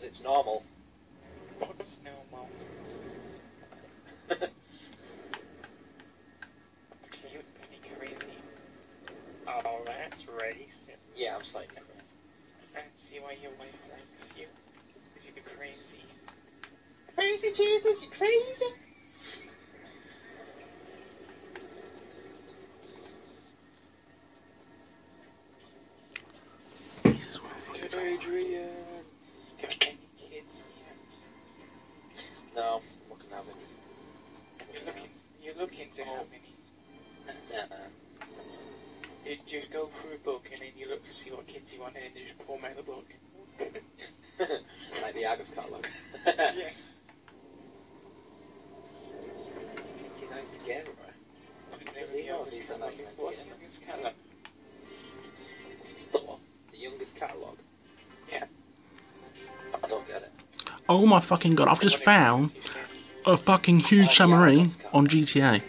Because it's normal. What's normal? Okay, you pretty crazy. Oh, that's racist. Yeah, I'm slightly crazy. I don't see why your wife likes you. If you're crazy. Crazy Jesus, you crazy! Jesus, what the fuck is that? Adrian! No, I'm looking at it. You're looking, you're looking to how many? You just go through a book and then you look to see what kids you want and then you just pull them out of the book. like the Argos catalogue. yeah. Do you know the game, right? Is he the or youngest is he catalogue? not What's the youngest catalogue? The what? The youngest catalogue? Oh my fucking god, I've just found a fucking huge submarine on GTA.